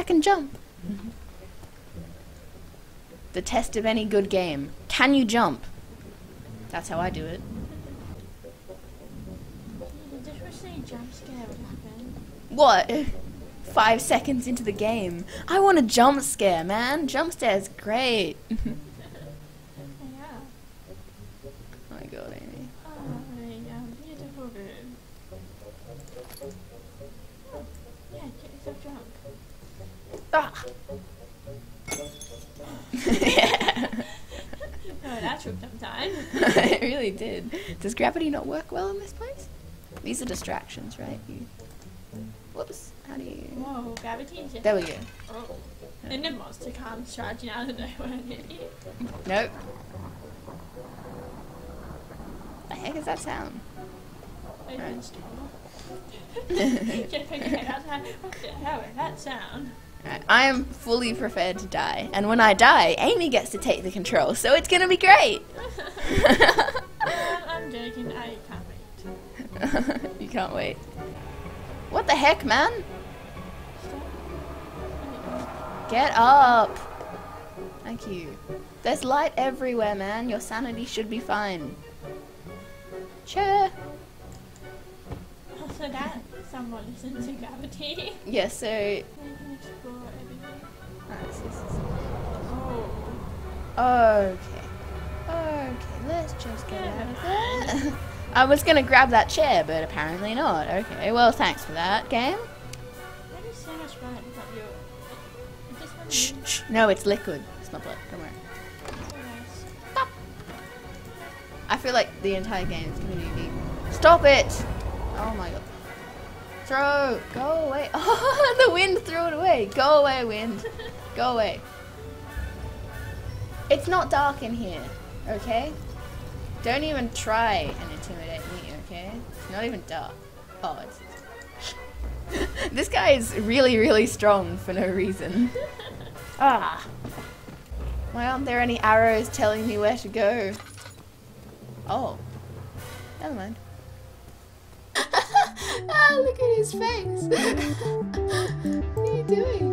I can jump. The test of any good game. Can you jump? That's how I do it. Jump scare happen. What? Five seconds into the game. I want a jump scare, man. Jump scare's great. oh Yeah. my god, Aimee. Oh, yeah, beautiful room. Oh, yeah, get yourself drunk. Ah. yeah. Oh, that took some time. it really did. Does gravity not work well in this place? These are distractions, right? You... Whoops. How do you... Whoa, gravity is There we go. Oh. Then the monster comes charging out of nowhere and hit you. Nope. The heck is that sound? Open store. Get pick your head outside. What the hell is that sound? Right, I am fully prepared to die, and when I die, Aimee gets to take the control, so it's gonna be great. I'm joking. I can't wait. you can't wait. What the heck, man? Get up. Thank you. There's light everywhere, man. Your sanity should be fine. Sure. So that someone listens to gravity. Yeah, so. We can explore everything. Alright, so this is- Oh. Okay. Okay, let's just get out of there. I was gonna grab that chair, but apparently not. Okay, well, thanks for that, game. That is so much fun. But you it just went Shh, shh. No, it's liquid. It's not blood. Don't worry. nice. I feel like the entire game is gonna be me. Stop it! Oh my god. Throw! Go away! Oh, the wind threw it away! Go away, wind! Go away. It's not dark in here, okay? Don't even try and intimidate me, okay? It's not even dark. Oh, it's. this guy is really, really strong for no reason. Ah. Why aren't there any arrows telling me where to go? Oh. Never mind. Ah, look at his face. what are you doing?